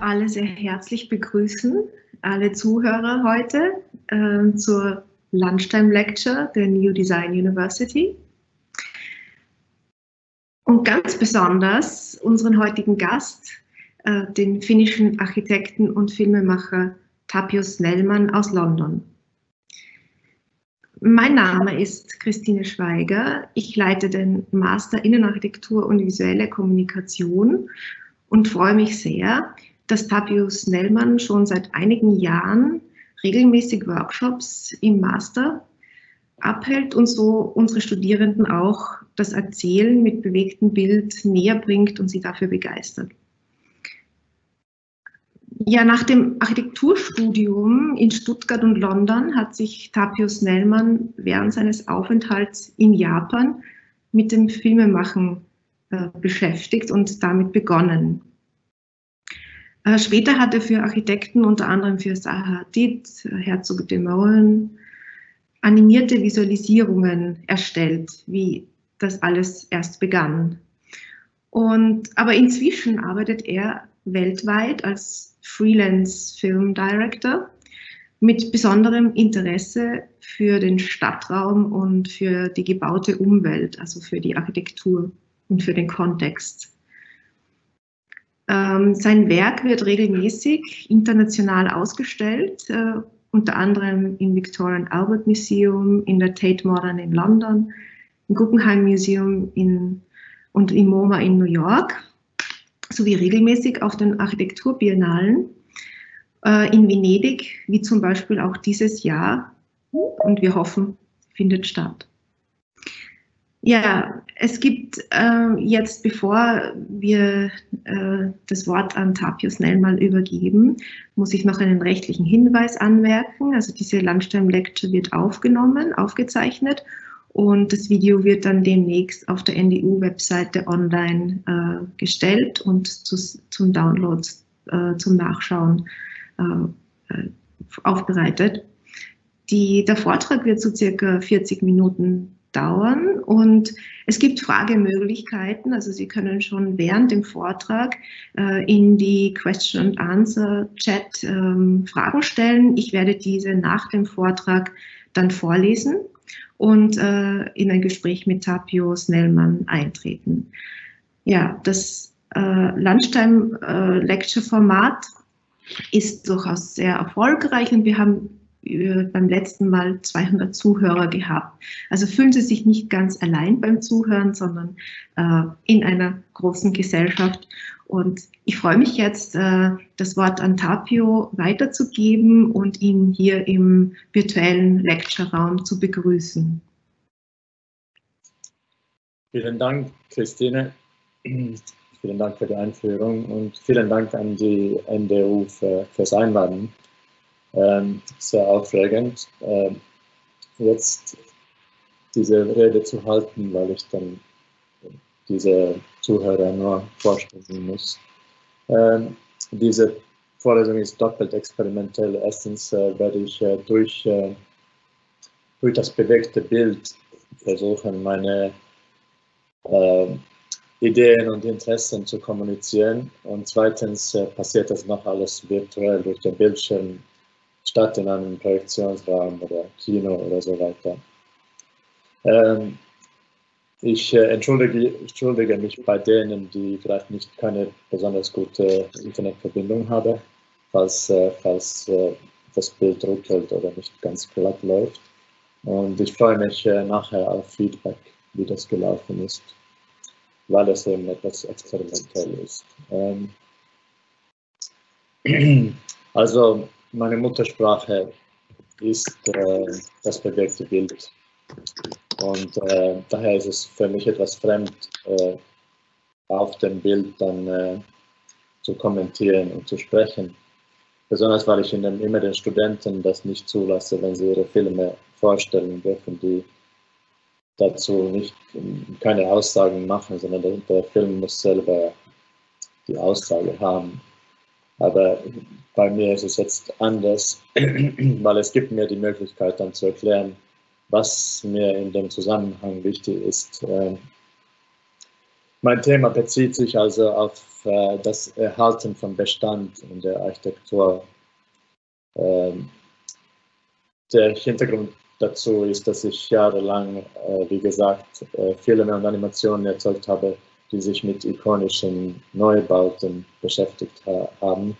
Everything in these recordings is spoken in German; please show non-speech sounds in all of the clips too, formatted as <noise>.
alle sehr herzlich begrüßen, alle Zuhörer heute äh, zur Lunchtime Lecture der New Design University. Und ganz besonders unseren heutigen Gast, äh, den finnischen Architekten und Filmemacher Tapio Snellmann aus London. Mein Name ist Christine Schweiger. Ich leite den Master Innenarchitektur und visuelle Kommunikation und freue mich sehr, dass Tapius Nellmann schon seit einigen Jahren regelmäßig Workshops im Master abhält und so unsere Studierenden auch das Erzählen mit bewegtem Bild näher bringt und sie dafür begeistert. Ja, nach dem Architekturstudium in Stuttgart und London hat sich Tapius Nellmann während seines Aufenthalts in Japan mit dem Filmemachen äh, beschäftigt und damit begonnen. Äh, später hat er für Architekten, unter anderem für Zaha Hadid, Herzog de Meulen, animierte Visualisierungen erstellt, wie das alles erst begann. Und, aber inzwischen arbeitet er weltweit als Freelance Film Director mit besonderem Interesse für den Stadtraum und für die gebaute Umwelt, also für die Architektur und für den Kontext. Ähm, sein Werk wird regelmäßig international ausgestellt, äh, unter anderem im Victoria and Albert Museum, in der Tate Modern in London, im Guggenheim Museum in, und im MoMA in New York, sowie regelmäßig auf den Architekturbiennalen äh, in Venedig, wie zum Beispiel auch dieses Jahr, und wir hoffen, findet statt. Ja, es gibt äh, jetzt, bevor wir äh, das Wort an Tapius Nellmann übergeben, muss ich noch einen rechtlichen Hinweis anmerken. Also diese Landstein-Lecture wird aufgenommen, aufgezeichnet und das Video wird dann demnächst auf der NDU-Webseite online äh, gestellt und zu, zum Download, äh, zum Nachschauen äh, äh, aufbereitet. Die, der Vortrag wird so circa 40 Minuten dauern und es gibt Fragemöglichkeiten, also Sie können schon während dem Vortrag äh, in die Question and Answer Chat ähm, Fragen stellen. Ich werde diese nach dem Vortrag dann vorlesen und äh, in ein Gespräch mit Tapio Snellmann eintreten. Ja, das äh, Lunchtime äh, Lecture Format ist durchaus sehr erfolgreich und wir haben beim letzten Mal 200 Zuhörer gehabt. Also fühlen Sie sich nicht ganz allein beim Zuhören, sondern äh, in einer großen Gesellschaft. Und ich freue mich jetzt, äh, das Wort an Tapio weiterzugeben und ihn hier im virtuellen Lecture-Raum zu begrüßen. Vielen Dank, Christine. Vielen Dank für die Einführung und vielen Dank an die NDU für, fürs Einladen ähm, sehr aufregend, ähm, jetzt diese Rede zu halten, weil ich dann diese Zuhörer nur vorstellen muss. Ähm, diese Vorlesung ist doppelt experimentell. Erstens äh, werde ich äh, durch, äh, durch das bewegte Bild versuchen, meine äh, Ideen und Interessen zu kommunizieren. Und zweitens äh, passiert das noch alles virtuell durch den Bildschirm statt in einem Projektionsraum oder Kino oder so weiter. Ähm, ich äh, entschuldige, entschuldige, mich bei denen, die vielleicht nicht keine besonders gute Internetverbindung haben, falls, äh, falls äh, das Bild ruckelt oder nicht ganz glatt läuft. Und ich freue mich äh, nachher auf Feedback, wie das gelaufen ist, weil es eben etwas experimentell ist. Ähm, <clears throat> also meine Muttersprache ist äh, das bewegte Bild. Und äh, daher ist es für mich etwas fremd, äh, auf dem Bild dann äh, zu kommentieren und zu sprechen. Besonders weil ich dem, immer den Studenten das nicht zulasse, wenn sie ihre Filme vorstellen dürfen, die dazu nicht keine Aussagen machen, sondern der, der Film muss selber die Aussage haben. Aber bei mir ist es jetzt anders, <clears throat> weil es gibt mir die Möglichkeit dann zu erklären, was mir in dem Zusammenhang wichtig ist. Ähm, Mein Thema bezieht sich also auf äh, das Erhalten von Bestand in der Architektur. Ähm, der Hintergrund dazu ist, dass ich jahrelang, äh, wie gesagt, äh, Filme und Animationen erzeugt habe, die sich mit ikonischen Neubauten beschäftigt ha haben.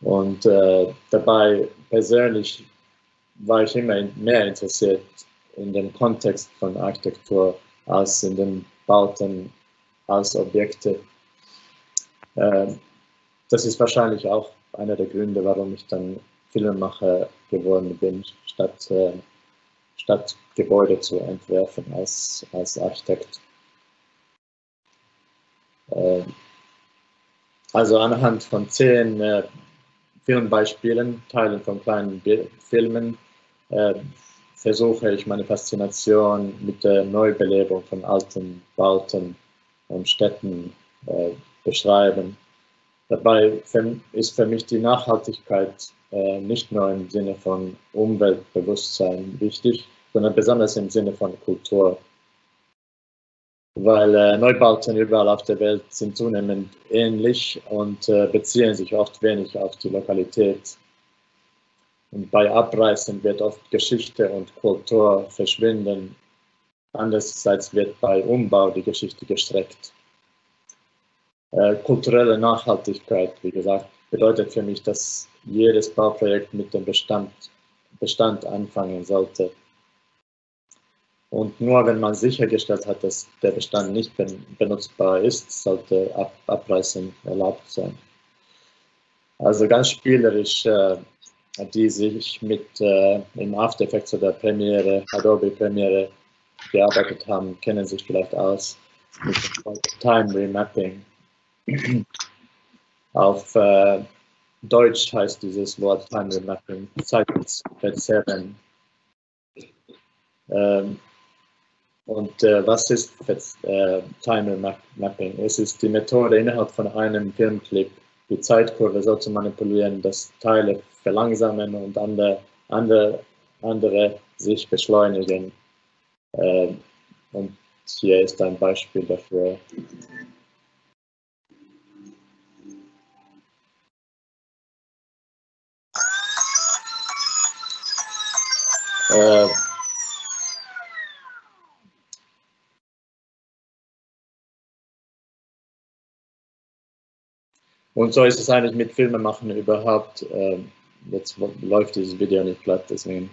Und äh, dabei persönlich war ich immer mehr interessiert in dem Kontext von Architektur als in den Bauten als Objekte. Äh, das ist wahrscheinlich auch einer der Gründe, warum ich dann Filmemacher geworden bin, statt, äh, statt Gebäude zu entwerfen als, als Architekt. Äh, also anhand von zehn äh, Filmbeispielen, Teilen von kleinen Filmen, äh, versuche ich meine Faszination mit der Neubelebung von alten Bauten und Städten äh, beschreiben. Dabei ist für mich die Nachhaltigkeit äh, nicht nur im Sinne von Umweltbewusstsein wichtig, sondern besonders im Sinne von Kultur. Weil äh, Neubauten überall auf der Welt sind zunehmend ähnlich und äh, beziehen sich oft wenig auf die Lokalität. Und bei Abreißen wird oft Geschichte und Kultur verschwinden. Andererseits wird bei Umbau die Geschichte gestreckt. Äh, kulturelle Nachhaltigkeit, wie gesagt, bedeutet für mich, dass jedes Bauprojekt mit dem Bestand, Bestand anfangen sollte. Und nur wenn man sichergestellt hat, dass der Bestand nicht benutzbar ist, sollte Ab Abreißen erlaubt sein. Also ganz spielerisch, äh, die sich mit äh, im After Effects oder Premiere, Adobe Premiere gearbeitet haben, kennen sich vielleicht aus mit Time Remapping. Auf äh, Deutsch heißt dieses Wort Time Remapping Zeitverzerren. Ähm, und äh, was ist äh, Time Mapping? Es ist die Methode, innerhalb von einem Filmclip die Zeitkurve so zu manipulieren, dass Teile verlangsamen und andere, andere, andere sich beschleunigen. Äh, und hier ist ein Beispiel dafür. Äh, und so ist es eigentlich mit Filmemachen überhaupt. Äh, jetzt läuft dieses Video nicht glatt, deswegen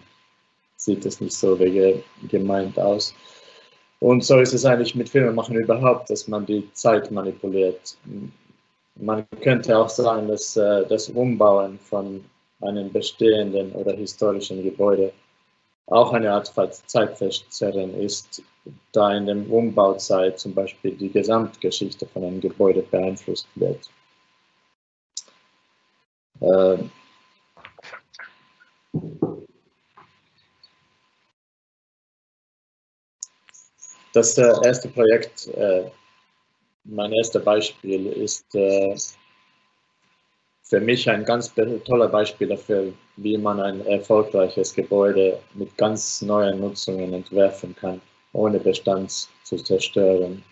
sieht es nicht so wie gemeint aus. Und so ist es eigentlich mit Filmemachen überhaupt, dass man die Zeit manipuliert. Man könnte auch sagen, dass äh, das Umbauen von einem bestehenden oder historischen Gebäude auch eine Art Zeitverzerren ist, da in der Umbauzeit zum Beispiel die Gesamtgeschichte von einem Gebäude beeinflusst wird. Ähm das äh, erste Projekt, äh, mein erstes Beispiel ist äh, für mich ein ganz toller Beispiel dafür, wie man ein erfolgreiches Gebäude mit ganz neuen Nutzungen entwerfen kann, ohne Bestand zu zerstören.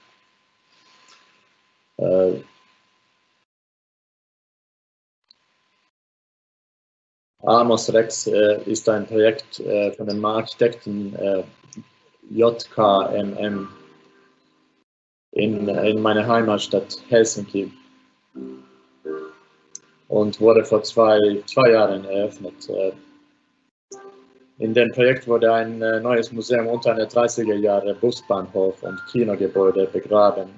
Äh, Amos Rex äh, ist ein Projekt äh, von dem Architekten äh, JKMM in, in meiner Heimatstadt Helsinki und wurde vor zwei, zwei Jahren eröffnet. Äh, in dem Projekt wurde ein äh, neues Museum unter einer 30er Jahre Busbahnhof und Kinogebäude begraben.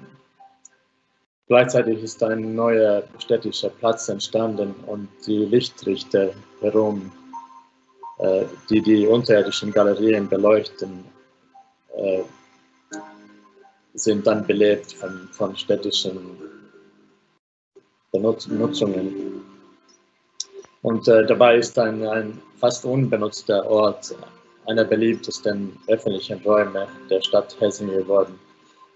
Gleichzeitig ist ein neuer städtischer Platz entstanden und die Lichtrichter herum, äh, die die unterirdischen Galerien beleuchten, sind dann belebt von, von städtischen Benutzungen. Und äh, dabei ist ein, ein fast unbenutzter Ort einer beliebtesten öffentlichen Räume der Stadt Helsinki geworden.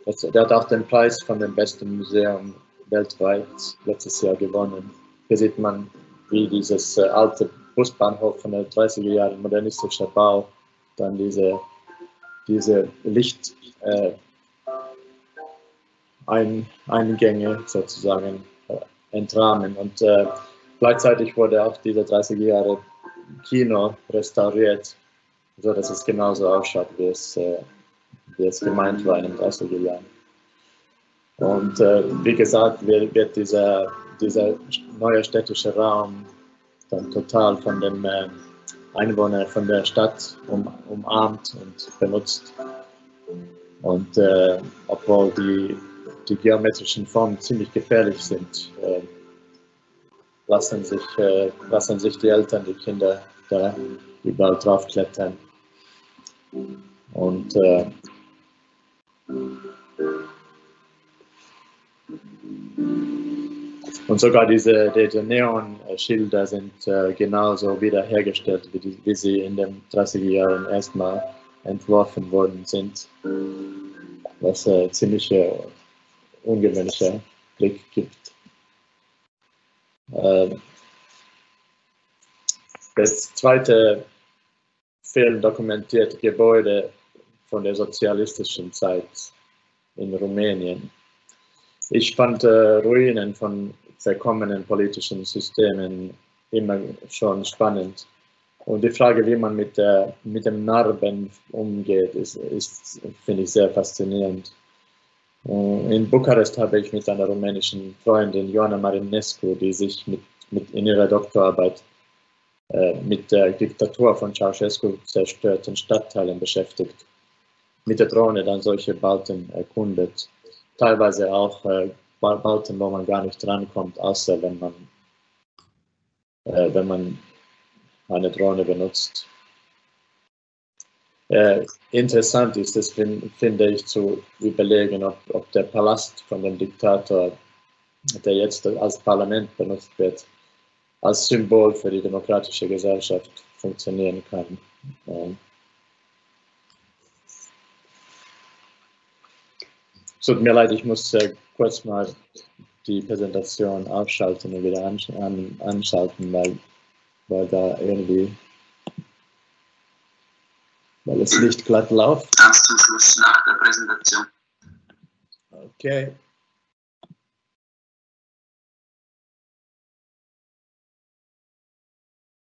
Der hat auch den Preis von dem besten Museum weltweit letztes Jahr gewonnen. Hier sieht man, wie dieses äh, alte Busbahnhof von der 30er Jahre modernistischer Bau dann diese, diese Licht, äh, sozusagen äh, entrahmen. Und gleichzeitig wurde auch diese 30 Jahre Kino restauriert, so dass es genauso ausschaut, wie es, es gemeint war in den 30er Jahren. Und äh, wie gesagt, wird dieser, dieser neue städtische Raum dann total von den äh, Einwohnern von der Stadt um, umarmt und benutzt. Und äh, obwohl die, die geometrischen Formen ziemlich gefährlich sind, äh, lassen, sich, äh, lassen sich die Eltern, die Kinder da überall draufklettern. Und äh, und sogar diese, diese Neon-Schilder sind äh, genauso wiederhergestellt, wie, die, wie sie in den 30er Jahren erstmal entworfen worden sind. Was äh, ziemlich äh, ungewöhnlicher Blick gibt. Äh, das zweite filmdokumentierte Gebäude von der sozialistischen Zeit in Rumänien. Ich fand äh, Ruinen von verkommenen politischen Systemen immer schon spannend. Und die Frage, wie man mit, der, mit dem Narben umgeht, ist, ist finde ich sehr faszinierend. Äh, in Bukarest habe ich mit einer rumänischen Freundin, Ioana Marinescu, die sich mit, mit in ihrer Doktorarbeit äh, mit der Diktatur von Ceausescu zerstörten Stadtteilen beschäftigt, mit der Drohne dann solche Bauten erkundet. Teilweise auch äh, Bauten, wo man gar nicht drankommt, außer wenn man, äh, wenn man eine Drohne benutzt. Äh, interessant ist es, finde ich, zu überlegen, ob, ob der Palast von dem Diktator, der jetzt als Parlament benutzt wird, als Symbol für die demokratische Gesellschaft funktionieren kann. Ähm, Tut mir leid, ich muss äh, kurz mal die Präsentation ausschalten und wieder ansch an, anschalten, weil, weil da irgendwie, weil es nicht glatt läuft. Ganz zum Schluss nach der Präsentation. Okay.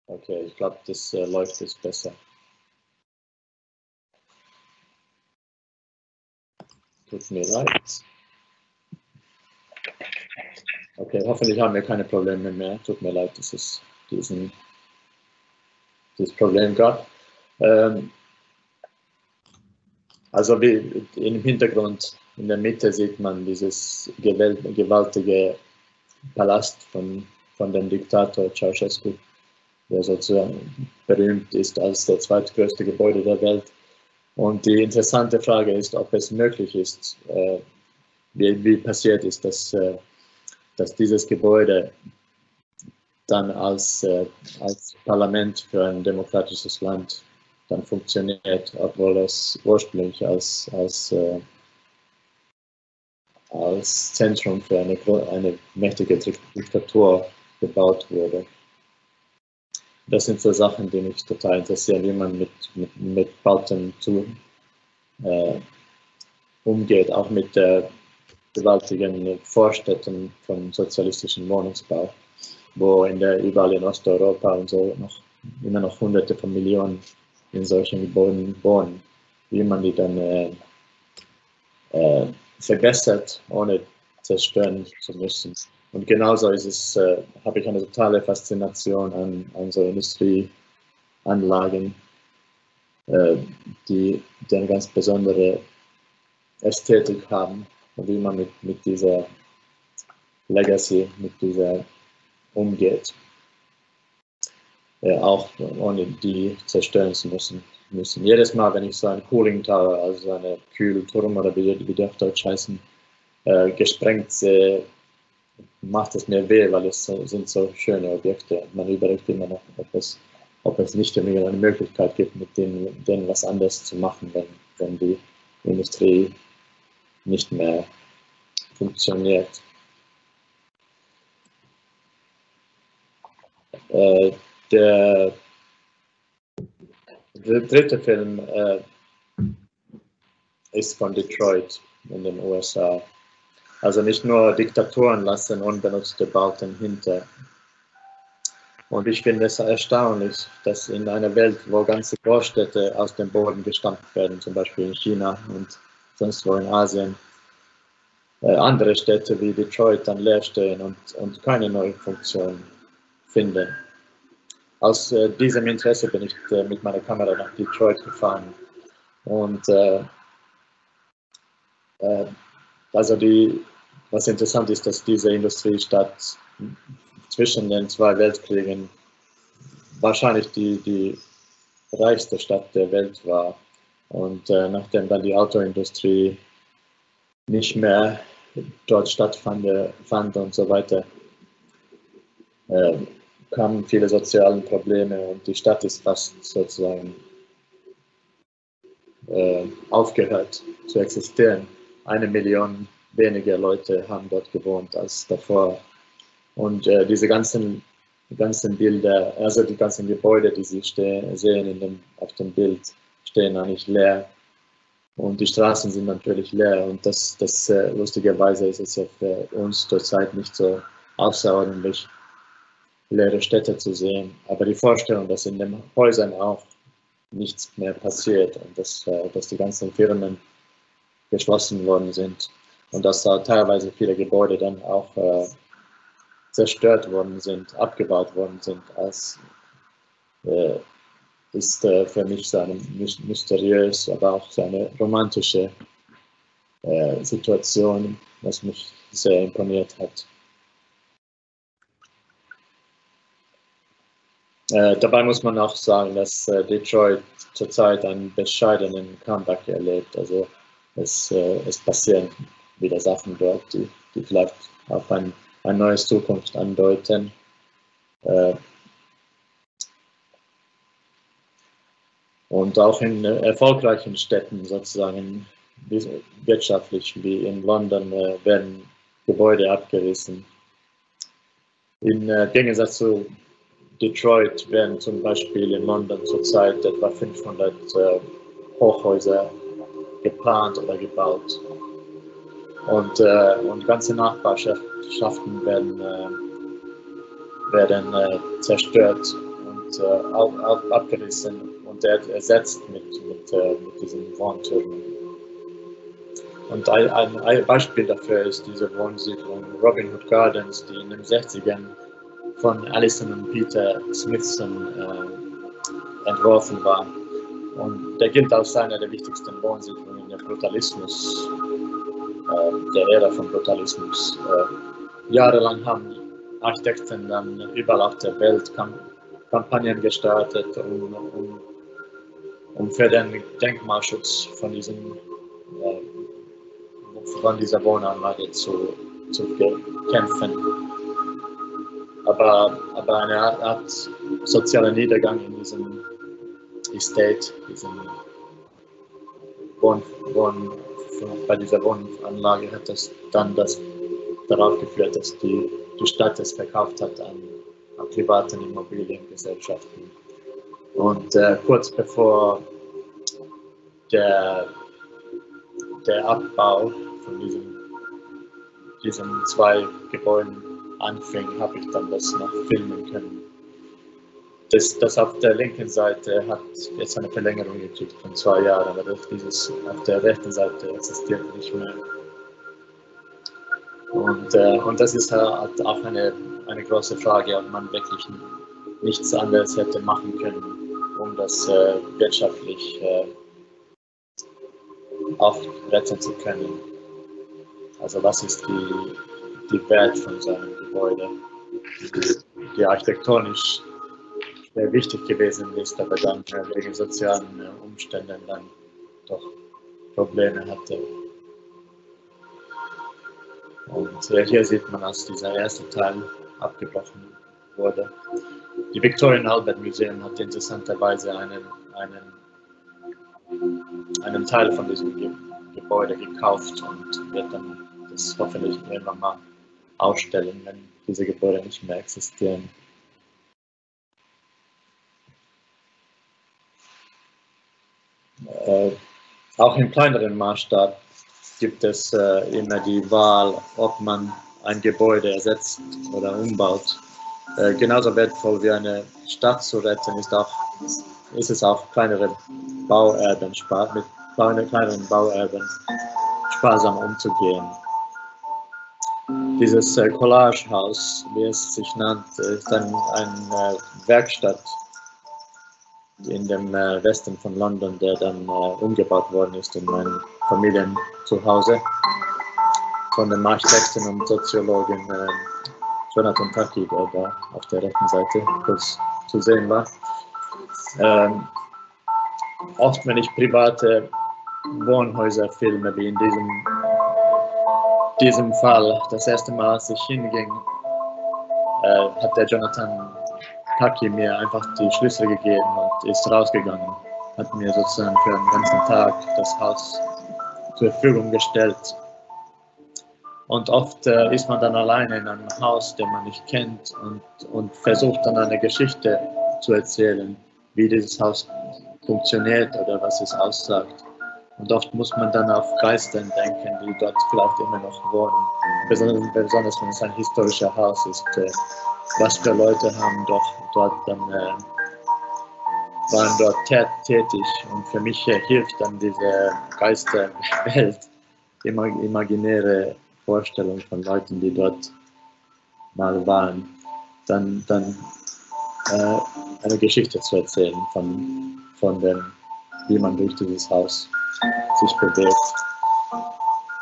Okay, ich glaube, das äh, läuft jetzt besser. Tut mir leid. Okay, hoffentlich haben wir keine Probleme mehr. Tut mir leid, dass es diesen, dieses Problem gab. Ähm, also wie im Hintergrund, in der Mitte sieht man dieses gewaltige Palast von, von dem Diktator Ceausescu der sozusagen berühmt ist als der zweitgrößte Gebäude der Welt. Und die interessante Frage ist, ob es möglich ist, äh, wie, wie passiert ist, dass, äh, dass dieses Gebäude dann als, äh, als Parlament für ein demokratisches Land dann funktioniert, obwohl es ursprünglich als, als, äh, als Zentrum für eine, eine mächtige Diktatur gebaut wurde das sind so Sachen, die mich total interessieren, wie man mit, mit, mit Bauten zu, äh, umgeht, auch mit der gewaltigen Vorstädten von sozialistischem Wohnungsbau, wo in der, überall in Osteuropa und so noch immer noch hunderte von Millionen in solchen Gebäuden wohnen, wie man die dann äh, äh, verbessert, ohne zerstören zu müssen. Und genauso ist es, äh, habe ich eine totale Faszination an, an so Industrieanlagen, äh, die, die eine ganz besondere Ästhetik haben und wie man mit, mit dieser Legacy, mit dieser umgeht. Äh, auch ohne die zerstören zu müssen. müssen. Jedes Mal, wenn ich so einen Cooling Tower, also eine Kühlturm oder wie, die auf Deutsch heißen, äh, gesprengt sehe, macht es mir weh, weil es sind so schöne Objekte. Man überlegt immer noch, ob es, ob es nicht eine Möglichkeit gibt, mit denen, denen was anderes zu machen, wenn, wenn die Industrie nicht mehr funktioniert. Äh, der, der, dritte Film äh, ist von Detroit in den USA. Also nicht nur Diktaturen lassen unbenutzte Bauten hinter. Und ich finde es erstaunlich, dass in einer Welt, wo ganze Großstädte aus dem Boden gestampft werden, zum Beispiel in China und sonst wo in Asien, äh, andere Städte wie Detroit dann leer stehen und, und keine neue Funktion finden. Aus äh, diesem Interesse bin ich äh, mit meiner Kamera nach Detroit gefahren. Und äh, äh, also die, was interessant ist, dass diese Industriestadt zwischen den zwei Weltkriegen wahrscheinlich die, die reichste Stadt der Welt war. Und äh, nachdem dann die Autoindustrie nicht mehr dort stattfand fand und so weiter, äh, kamen viele soziale Probleme und die Stadt ist fast sozusagen äh, aufgehört zu existieren. Eine Million weniger Leute haben dort gewohnt als davor. Und äh, diese ganzen, ganzen Bilder, also die ganzen Gebäude, die Sie sehen in dem, auf dem Bild, stehen eigentlich leer. Und die Straßen sind natürlich leer. Und das, das äh, lustigerweise ist es ja für uns zurzeit nicht so außerordentlich, leere Städte zu sehen. Aber die Vorstellung, dass in den Häusern auch nichts mehr passiert und dass, äh, dass die ganzen Firmen geschlossen worden sind und dass da teilweise viele Gebäude dann auch äh, zerstört worden sind, abgebaut worden sind, als äh, ist äh, für mich so eine mysteriös, aber auch so eine romantische äh, Situation, was mich sehr imponiert hat. Äh, dabei muss man auch sagen, dass äh, Detroit zurzeit einen bescheidenen Comeback erlebt. Also es, es passieren wieder Sachen dort, die, die vielleicht auf ein, eine neue Zukunft andeuten. Äh, und auch in äh, erfolgreichen Städten sozusagen wirtschaftlich wie in London äh, werden Gebäude abgerissen. Im Gegensatz zu Detroit werden zum Beispiel in London zurzeit etwa 500 äh, Hochhäuser geplant oder gebaut. Und, äh, und ganze Nachbarschaften werden, äh, werden äh, zerstört und äh, auch, auch abgerissen und ersetzt mit, mit, äh, mit diesen Wohntürmen. Und ein, ein, Beispiel dafür ist diese Wohnsiedlung Robin Hood Gardens, die in den 60ern von Alison und Peter Smithson äh, entworfen war. Und der gilt als einer der wichtigsten Wohnsiedlungen der Brutalismus, der Ära von Brutalismus. Äh, jahrelang haben Architekten dann überall auf der Welt Kampagnen gestartet, um, um, um für den Denkmalschutz von, diesem, äh, von dieser Wohnanlage zu, zu kämpfen aber, aber eine Art sozialer Niedergang in diesem Estate, diesem Wohn, Wohn, bei dieser Wohnanlage hat das dann das darauf geführt, dass die, die Stadt es verkauft hat an, an privaten Immobiliengesellschaften. Und äh, kurz bevor der, der Abbau von diesem, diesen zwei Gebäuden anfing, habe ich dann das noch filmen können. Das, das auf der linken Seite hat jetzt eine Verlängerung gekriegt von zwei Jahren, aber dieses auf der rechten Seite existiert nicht mehr. Und, äh, und das ist halt auch eine, eine große Frage, ob man wirklich nichts anderes hätte machen können, um das äh, wirtschaftlich äh, auch retten zu können. Also was ist die, die Wert von seinem Gebäude, die architektonisch sehr wichtig gewesen ist, aber dann wegen sozialen äh, Umständen dann doch Probleme hatte. Und hier sieht man, als dieser erste Teil abgebrochen wurde. Die Victorian Albert Museum hat interessanterweise einen, einen, einen Teil von diesem Gebäude gekauft und wird dann das hoffentlich irgendwann mal ausstellen, wenn diese Gebäude nicht mehr existieren. Äh, auch im kleineren Maßstab gibt es äh, immer die Wahl, ob man ein Gebäude ersetzt oder umbaut. Äh, genauso wertvoll wie eine Stadt zu retten ist, auch, ist es auch kleinere Bauerben, mit kleineren Bauerben sparsam umzugehen. Dieses äh, Collagehaus, wie es sich nennt, ist ein, eine äh, Werkstatt in dem äh, Westen von London, der dann äh, umgebaut worden ist in mein Familienzuhause von dem Architekten und Soziologen äh, Jonathan Taki, der da auf der rechten Seite kurz zu sehen war. Ähm, oft, wenn ich private Wohnhäuser filme, wie in diesem, diesem Fall, das erste Mal, als ich hinging, äh, hat der Jonathan Taki mir einfach die Schlüssel gegeben und ist rausgegangen. Hat mir sozusagen für den ganzen Tag das Haus zur Verfügung gestellt. Und oft äh, ist man dann alleine in einem Haus, den man nicht kennt und, und versucht dann eine Geschichte zu erzählen, wie dieses Haus funktioniert oder was es aussagt. Und oft muss man dann auf Geistern denken, die dort vielleicht immer noch wohnen. Besonders, besonders wenn es ein historischer Haus ist. Äh, was für Leute haben doch dort dann, äh, waren dort tätig. Und für mich äh, hilft dann diese Geisterwelt, imaginäre Vorstellung von Leuten, die dort mal waren, dann, dann eine Geschichte zu erzählen von, von dem, wie man durch dieses Haus sich bewegt.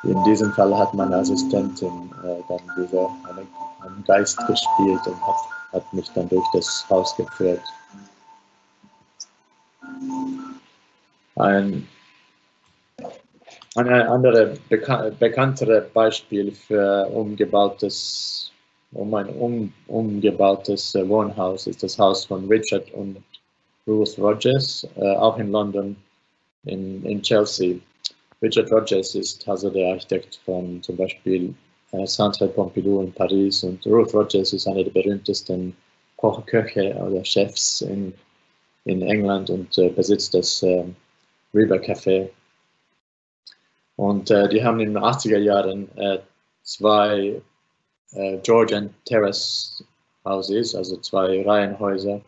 In diesem Fall hat meine Assistentin äh, dann diese, eine, einen Geist gespielt und hat, hat mich dann durch das Haus geführt. Ein, ein anderes beka bekanntere Beispiel für umgebautes, um ein um, umgebautes Wohnhaus ist das Haus von Richard und Ruth Rogers, äh, auch in London in, in Chelsea. Richard Rogers ist also der Architekt von zum Beispiel äh, Centre Pompidou in Paris und Ruth Rogers ist einer der berühmtesten Kochköche oder Chefs in, in England und äh, besitzt das äh, River Café. Und äh, die haben in den 80er Jahren äh, zwei äh, Georgian Terrace Houses, also zwei Reihenhäuser,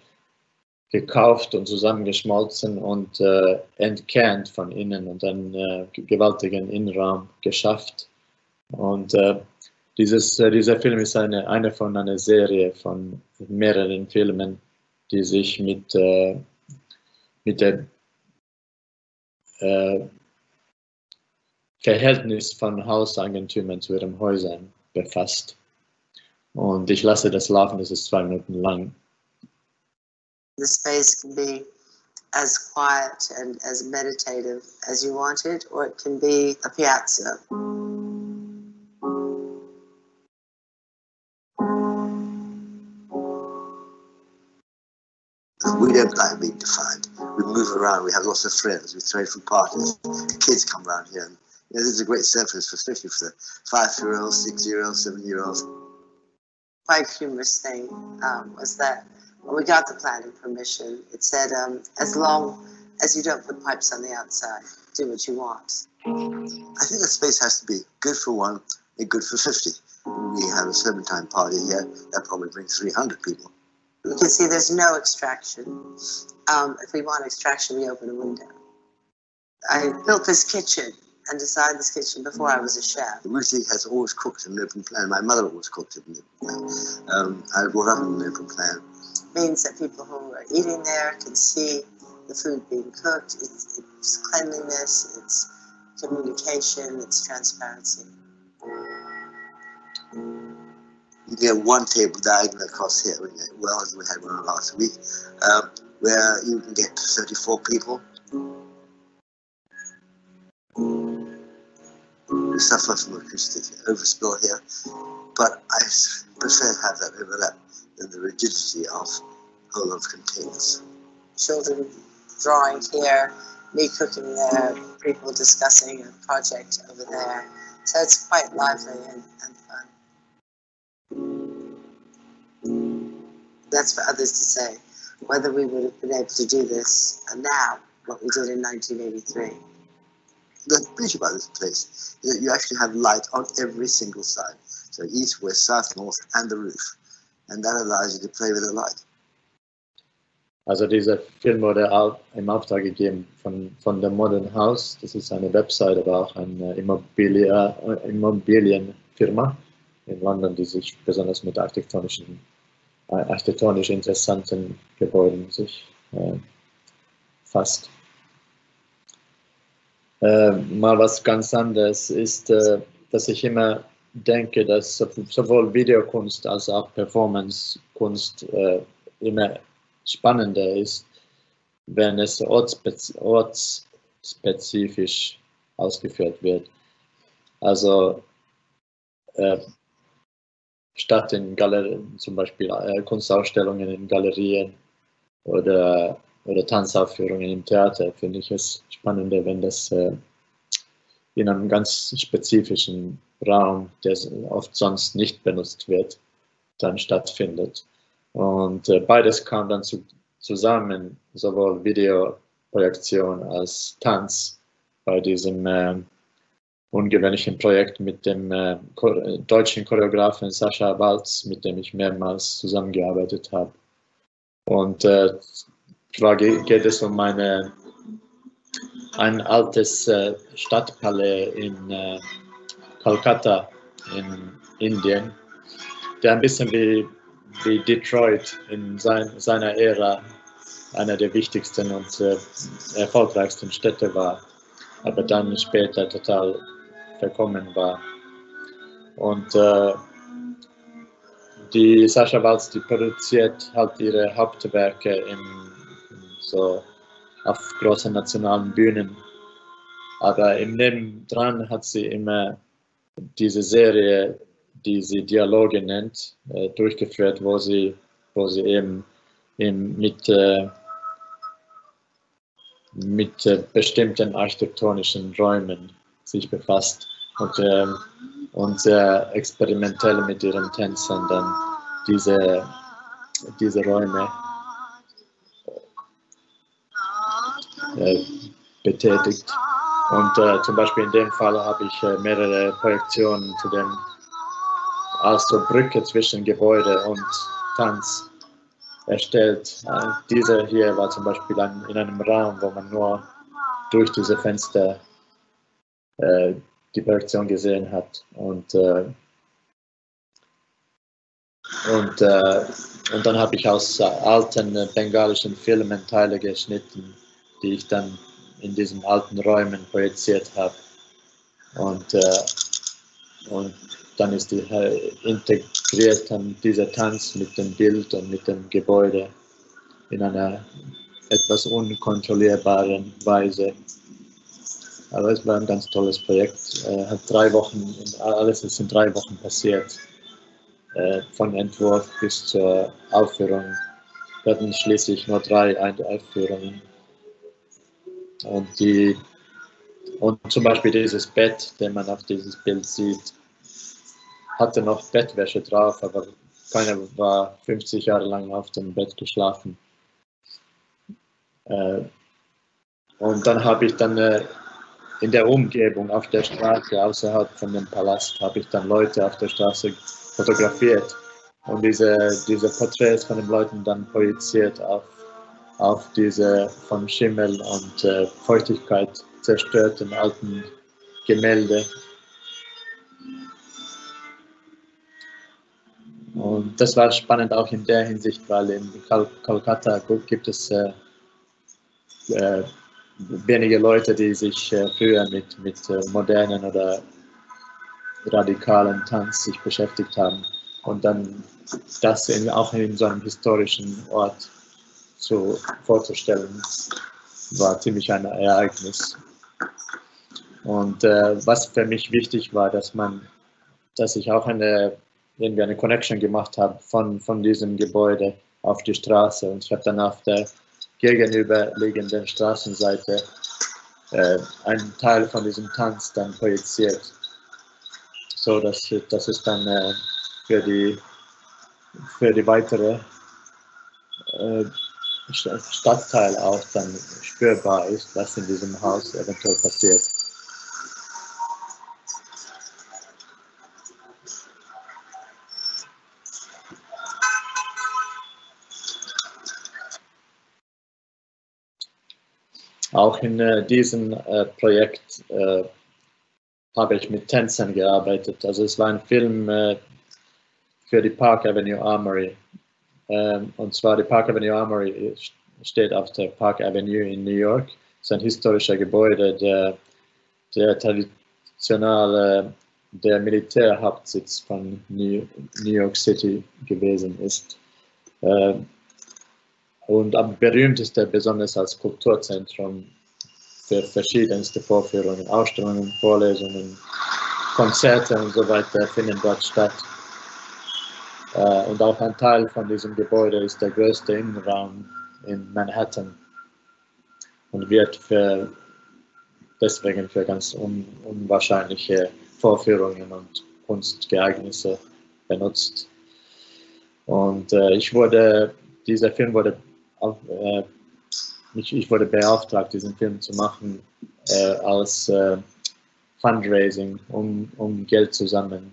gekauft und zusammengeschmolzen und äh, entkernt von innen und einen äh, gewaltigen Innenraum geschafft. Und äh, dieses, äh, dieser Film ist eine, eine von einer Serie von mehreren Filmen, die sich mit, äh, mit dem äh, Verhältnis von Hauseigentümern zu ihren Häusern befasst. Und ich lasse das laufen, das ist zwei Minuten lang. The space can be as quiet and as meditative as you want it, or it can be a piazza. We don't like being defined. We move around. We have lots of friends. We throw different parties. Kids come around here. And, you know, this is a great service, especially for the five-year-olds, six-year-olds, seven-year-olds. Quite humorous thing um, was that we got the planning permission, it said, um, as long as you don't put pipes on the outside, do what you want. I think the space has to be good for one and good for 50. We have a serpentine party here, that probably brings 300 people. You can see there's no extraction. Um, if we want extraction, we open a window. I built this kitchen and designed this kitchen before I was a chef. Ruthie has always cooked in an open plan. My mother always cooked in an open plan. Um, I brought up in an open plan means that people who are eating there can see the food being cooked. It's, it's cleanliness, it's communication, it's transparency. You get one table diagonal across here, well as we had one last week, um, where you can get 34 people. We suffer from acoustic overspill here, but I prefer to have that overlap and the rigidity of whole of containers. Children drawing here, me cooking there, people discussing a project over there. So it's quite lively and, and fun. That's for others to say. Whether we would have been able to do this now, what we did in 1983. the beauty about this place is that you actually have light on every single side. So east, west, south, north, and the roof. And that allows you to play with the light. Also dieser Film wurde auch im Auftrag gegeben von, von der Modern House. Das ist eine Website, aber auch eine Immobilie, Immobilienfirma in London, die sich besonders mit architektonischen, äh, architektonisch interessanten Gebäuden sich äh, fasst. Äh, mal was ganz anderes ist, äh, dass ich immer denke, dass sowohl Videokunst als auch Performancekunst äh, immer spannender ist, wenn es ortsspezifisch ausgeführt wird. Also äh, statt in Galerien, zum Beispiel äh, Kunstausstellungen in Galerien oder, oder Tanzaufführungen im Theater, finde ich es spannender, wenn das äh, in einem ganz spezifischen Raum, der oft sonst nicht benutzt wird, dann stattfindet. Und äh, beides kam dann zu, zusammen, sowohl Videoprojektion als Tanz bei diesem äh, ungewöhnlichen Projekt mit dem äh, deutschen Choreografen Sascha Walz, mit dem ich mehrmals zusammengearbeitet habe. Und äh, zwar geht es um eine, ein altes äh, Stadtpalais in äh, Kolkata in Indien, der ein bisschen wie, wie Detroit in sein, seiner Ära einer der wichtigsten und äh, erfolgreichsten Städte war, aber dann später total verkommen war. Und äh, die Sascha Walz, die produziert halt ihre Hauptwerke in, so auf großen nationalen Bühnen. Aber im Nebendran hat sie immer diese Serie, die sie Dialoge nennt, äh, durchgeführt, wo sie, wo sie eben, mit, äh, mit äh, bestimmten architektonischen Räumen sich befasst und, ähm, und sehr experimentell mit ihren Tänzern dann diese, diese Räume betätigt. Und äh, zum Beispiel in dem Fall habe ich äh, mehrere Projektionen zu dem als so Brücke zwischen Gebäude und Tanz erstellt. Äh, diese hier war zum Beispiel ein, in einem Raum, wo man nur durch diese Fenster äh, die Projektion gesehen hat. Und, äh, und, äh, und dann habe ich aus alten bengalischen Filmen Teile geschnitten, die ich dann in diesen alten Räumen projiziert habe. Und, äh, und dann ist die, äh, integriert dann dieser Tanz mit dem Bild und mit dem Gebäude in einer etwas unkontrollierbaren Weise. Aber es war ein ganz tolles Projekt. Äh, hat drei Wochen, alles ist in drei Wochen passiert. Äh, von Entwurf bis zur Aufführung. Wir hatten schließlich nur drei Aufführungen. Und, die, und zum Beispiel dieses Bett, den man auf dieses Bild sieht, hatte noch Bettwäsche drauf, aber keiner war 50 Jahre lang auf dem Bett geschlafen. Äh, und dann habe ich dann äh, in der Umgebung auf der Straße, außerhalb von dem Palast, habe ich dann Leute auf der Straße fotografiert und diese, diese Porträts von den Leuten dann projiziert auf auf diese von Schimmel und äh, Feuchtigkeit zerstörten alten Gemälde. Und das war spannend auch in der Hinsicht, weil in Kolkata gibt es äh, äh, wenige Leute, die sich äh, früher mit, mit äh, modernen oder radikalen Tanz sich beschäftigt haben und dann das in, auch in so einem historischen Ort zu, vorzustellen, war ziemlich ein Ereignis. Und äh, was für mich wichtig war, dass man, dass ich auch eine, irgendwie eine Connection gemacht habe von, von diesem Gebäude auf die Straße. Und ich habe dann auf der gegenüberliegenden Straßenseite äh, einen Teil von diesem Tanz dann projiziert. So dass, dass es dann äh, für, die, für die weitere äh, Stadtteil auch dann spürbar ist, was in diesem Haus eventuell passiert. Auch in äh, diesem äh, Projekt äh, habe ich mit Tänzern gearbeitet. Also es war ein Film äh, für die Park Avenue Armory ähm, und zwar die Park Avenue Armory steht auf der Park Avenue in New York. Es ist ein historischer Gebäude, der, der traditionelle der Militärhauptsitz von New, New York City gewesen ist. Ähm, und am berühmtesten besonders als Kulturzentrum für verschiedenste Vorführungen, Ausstellungen, Vorlesungen, Konzerte und so weiter finden dort statt. Äh, und auch ein Teil von diesem Gebäude ist der größte Innenraum in Manhattan und wird für, deswegen für ganz un, unwahrscheinliche Vorführungen und Kunstgeeignisse benutzt. Und äh, ich wurde, dieser Film wurde, äh, ich, ich, wurde beauftragt, diesen Film zu machen äh, als äh, Fundraising, um, um Geld zu sammeln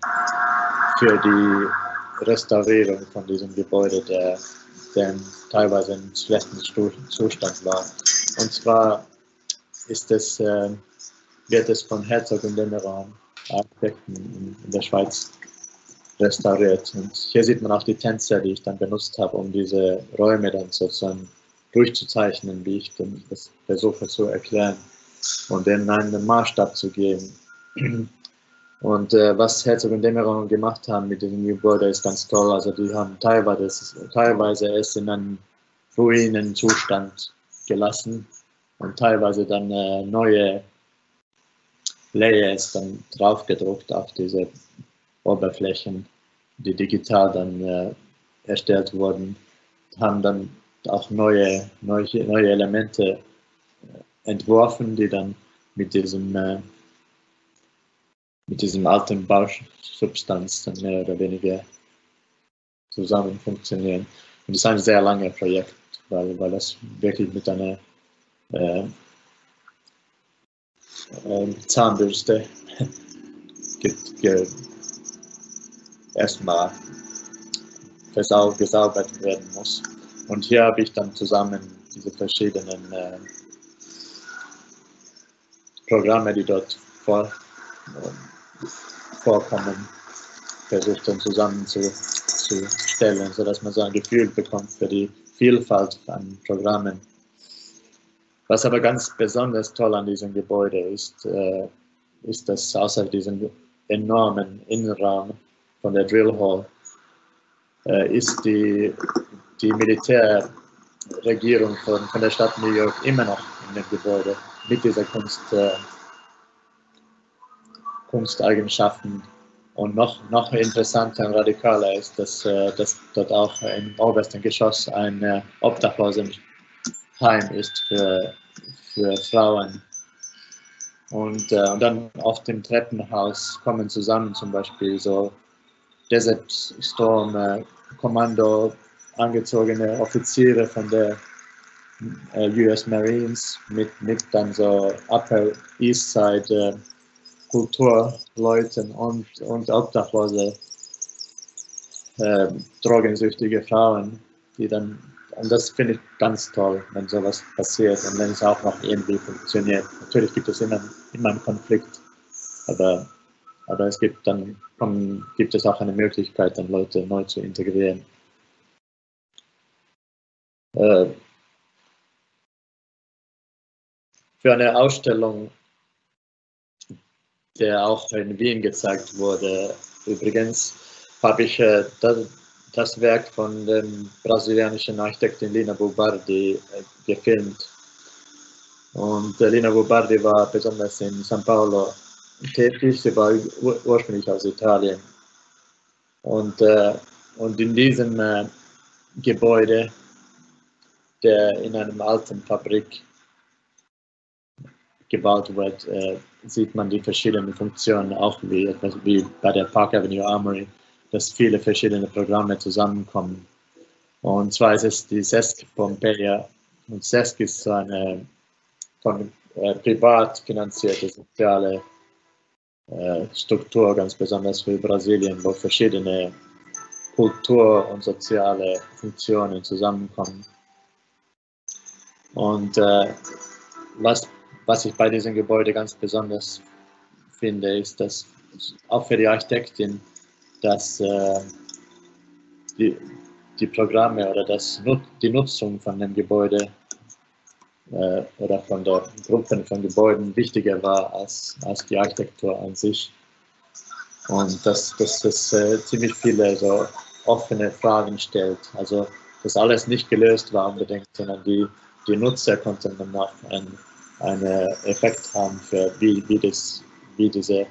für die Restaurierung von diesem Gebäude, der, der teilweise in schlechtem Zustand war. Und zwar ist es, äh, wird es von Herzog und Demeron Architekten in, in der Schweiz restauriert. Und hier sieht man auch die Tänzer, die ich dann benutzt habe, um diese Räume dann sozusagen durchzuzeichnen, wie ich das versuche zu erklären und denen einen Maßstab zu geben. Und äh, was Herzog und Demeron gemacht haben mit diesem Gebäude ist ganz toll. Also die haben teilweise, teilweise es in einem Ruinenzustand gelassen und teilweise dann äh, neue Layers dann draufgedruckt auf diese Oberflächen, die digital dann äh, erstellt wurden, haben dann auch neue, neue, neue Elemente äh, entworfen, die dann mit diesem, äh, mit diesem alten Bausubstanz dann mehr oder weniger zusammen funktionieren. Und das ist ein sehr langes Projekt, weil, weil das wirklich mit einer äh, ähm, Zahnbürste <laughs> erstmal versau gesaubert werden muss. Und hier habe ich dann zusammen diese verschiedenen äh, Programme, die dort vor, äh, vorkommen, versucht dann zusammenzustellen, sodass man so ein Gefühl bekommt für die Vielfalt an Programmen. Was aber ganz besonders toll an diesem Gebäude ist, äh, ist, dass außer diesem enormen Innenraum von der Drill Hall äh, ist die, die Militärregierung von, von der Stadt New York immer noch in dem Gebäude mit dieser Kunst, äh, Kunsteigenschaften. Und noch, noch interessanter und radikaler ist, dass, äh, dass dort auch im obersten Geschoss ein äh, Obdachlosen Heim ist für, für Frauen. Und, äh, und dann auf dem Treppenhaus kommen zusammen zum Beispiel so Desert Storm äh, Kommando angezogene Offiziere von der äh, US Marines mit, mit dann so Upper East Side äh, Kulturleuten und, und Obdachlose, äh, drogensüchtige Frauen, die dann und das finde ich ganz toll, wenn sowas passiert und wenn es auch noch irgendwie funktioniert. Natürlich gibt es immer, immer einen Konflikt, aber, aber es gibt dann gibt es auch eine Möglichkeit, dann Leute neu zu integrieren. Äh, für eine Ausstellung, der auch in Wien gezeigt wurde, übrigens, habe ich äh, das, Werk von dem brasilianischen Architektin Lina Bubardi äh, gefilmt. Und äh, Lina Bubardi war besonders in São Paulo tätig. Sie war ur ursprünglich aus Italien. Und, und in diesem Gebäude, der in einem alten Fabrik gebaut wird, äh, sieht man die verschiedenen Funktionen, auch wie, wie bei der Park Avenue Armory dass viele verschiedene Programme zusammenkommen. Und zwar ist es die SESC Pompeia. Und SESC ist so eine von äh, privat finanzierte soziale äh, Struktur, ganz besonders für Brasilien, wo verschiedene Kultur- und soziale Funktionen zusammenkommen. Und äh, was, was ich bei diesem Gebäude ganz besonders finde, ist, dass auch für die Architektin, dass äh, die, die Programme oder das, die Nutzung von dem Gebäude äh, oder von der Gruppen von Gebäuden wichtiger war als, als die Architektur an sich. Und dass, dass das äh, ziemlich viele so offene Fragen stellt. Also dass alles nicht gelöst war unbedingt, sondern die, die Nutzer konnten danach einen, einen Effekt haben für wie, wie, das, wie diese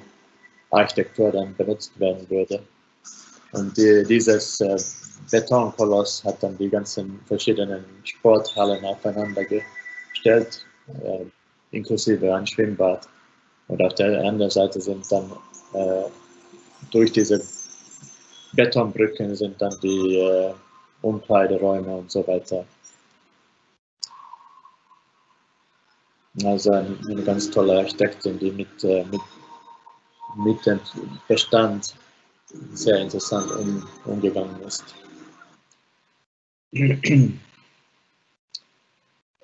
Architektur dann benutzt werden würde. Und die, dieses äh, Betonkoloss hat dann die ganzen verschiedenen Sporthallen aufeinander gestellt, äh, inklusive ein Schwimmbad. Und auf der anderen Seite sind dann äh, durch diese Betonbrücken sind dann die äh, Umkleideräume und so weiter. Also eine, ganz tolle Architektin, die mit, äh, mit, mit dem Bestand sehr interessant um, umgegangen ist.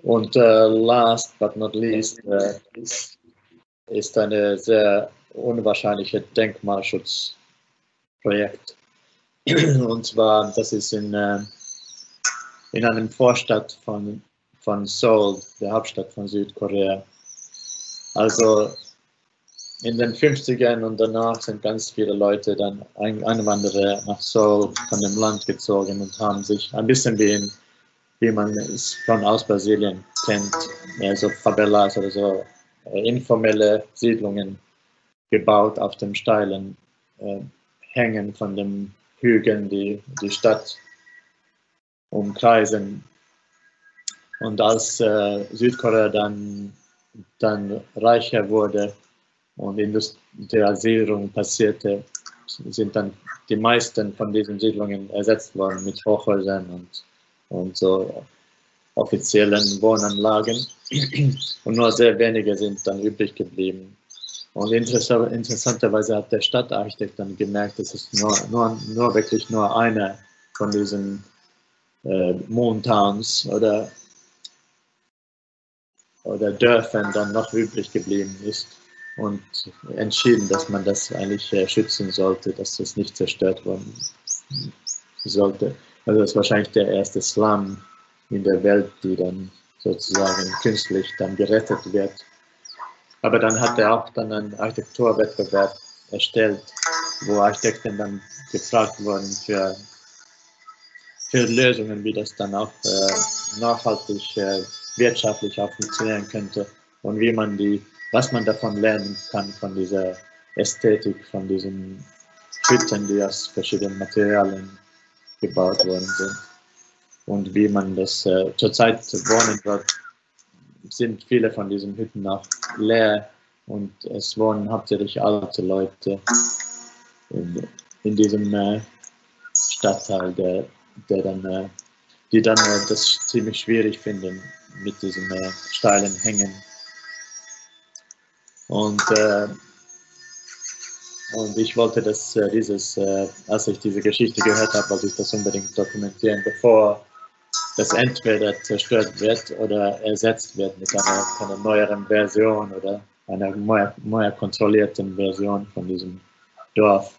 Und äh, last but not least äh, ist, ist eine sehr unwahrscheinliche Denkmalschutzprojekt. Und zwar, das ist in, äh, in einem Vorstadt von, von Seoul, der Hauptstadt von Südkorea. Also in den 50ern und danach sind ganz viele Leute dann Einwanderer nach Seoul von dem Land gezogen und haben sich ein bisschen wie, in, wie man es von aus Brasilien kennt, so Favelas oder so äh, informelle Siedlungen gebaut auf dem steilen äh, Hängen von dem Hügeln, die die Stadt umkreisen. Und als äh, Südkorea dann, dann reicher wurde, und Industrialisierung passierte, sind dann die meisten von diesen Siedlungen ersetzt worden mit Hochhäusern und, und so offiziellen Wohnanlagen. Und nur sehr wenige sind dann übrig geblieben. Und interessanterweise hat der Stadtarchitekt dann gemerkt, dass es nur, nur, nur wirklich nur einer von diesen äh, Moontowns oder, oder Dörfern dann noch übrig geblieben ist und entschieden, dass man das eigentlich äh, schützen sollte, dass das nicht zerstört werden sollte. Also das ist wahrscheinlich der erste Slum in der Welt, die dann sozusagen künstlich dann gerettet wird. Aber dann hat er auch dann einen Architekturwettbewerb erstellt, wo Architekten dann gefragt wurden für, für Lösungen, wie das dann auch äh, nachhaltig äh, wirtschaftlich auch funktionieren könnte und wie man die was man davon lernen kann, von dieser Ästhetik, von diesen Hütten, die aus verschiedenen Materialien gebaut worden sind. Und wie man das äh, zurzeit wohnen wird, sind viele von diesen Hütten auch leer und es wohnen hauptsächlich alte Leute in, in diesem äh, Stadtteil, der, der dann, äh, die dann äh, das ziemlich schwierig finden mit diesen äh, steilen Hängen und, äh, und ich wollte das, äh, dieses, äh, als ich diese Geschichte gehört habe, wollte ich das unbedingt dokumentieren, bevor das entweder zerstört wird oder ersetzt wird mit einer, einer neueren Version oder einer mehr, mehr kontrollierten Version von diesem Dorf.